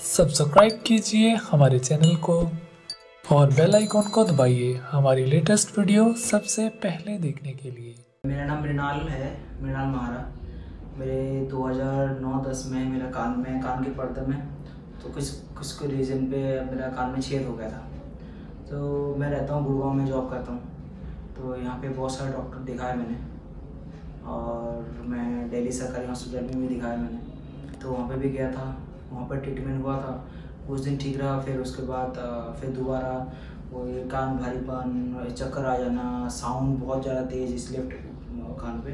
Subscribe कीजिए हमारे channel को और बेल आइकॉन को दबाइए हमारी लेटेस्ट वीडियो सबसे पहले देखने के लिए। मेरा नाम मृणाल है, मृणाल महारा। मेरे 2009-10 में मेरा कान में, कान के पर्दे में तो कुछ कुछ रीज़न पे मेरा कान में छेद हो गया था। तो मैं रहता हूँ गुड़गांव में जॉब करता हूँ। तो यहाँ पे बहुत सारे डॉक्टर दिखाए मैंने। और मैं दिल्ली सरकारी हॉस्पिटल में भी दिखाया मैंने। तो वहाँ पे भी गया था। वहाँ पर ट्रीटमेंट हुआ था। कुछ दिन ठीक रहा, फिर उसके बाद फिर दोबारा वो ये कान भारीपन, चक्कर आ जाना साउंड बहुत ज़्यादा तेज़ इस लेफ़्ट कान पे।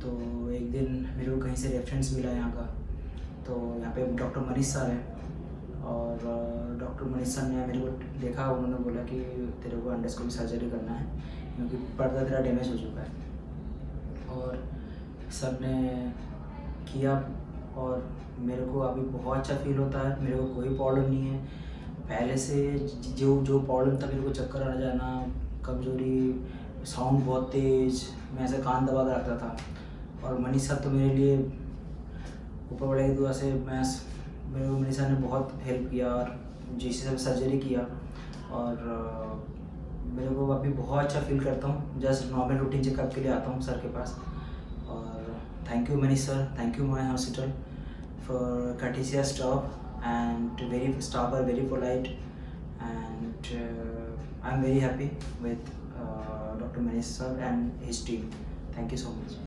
तो एक दिन मेरे को कहीं से रेफरेंस मिला यहाँ का। तो यहाँ पे डॉक्टर मनीष सर हैं। और डॉक्टर मनीष सर ने मेरे को देखा, उन्होंने बोला कि तेरे को अंडरस्कोपी सर्जरी करना है, क्योंकि पर्दा तेरा डैमेज हो चुका है। और सर ने किया और मेरे को अभी बहुत अच्छा फील होता है, मेरे को कोई प्रॉब्लम नहीं है। पहले से जो जो प्रॉब्लम था, मेरे को चक्कर आ जाना, कमज़ोरी साउंड बहुत तेज, मैं ऐसे कान दबा कर रखता था। और मनीष तो मेरे लिए ऊपर बड़े की दुआ से मैं मेरे को मनीषा ने बहुत हेल्प किया और जिससे सब सर्जरी किया। और मेरे को अभी बहुत अच्छा फील करता हूँ। जस्ट नॉर्मल रूटीन चेकअप के लिए आता हूँ सर के पास। और thank you many sir. Thank you my hospital for courteous staff and very staff are very polite and uh, i'm very happy with uh, dr manish sir and his team. Thank you so much.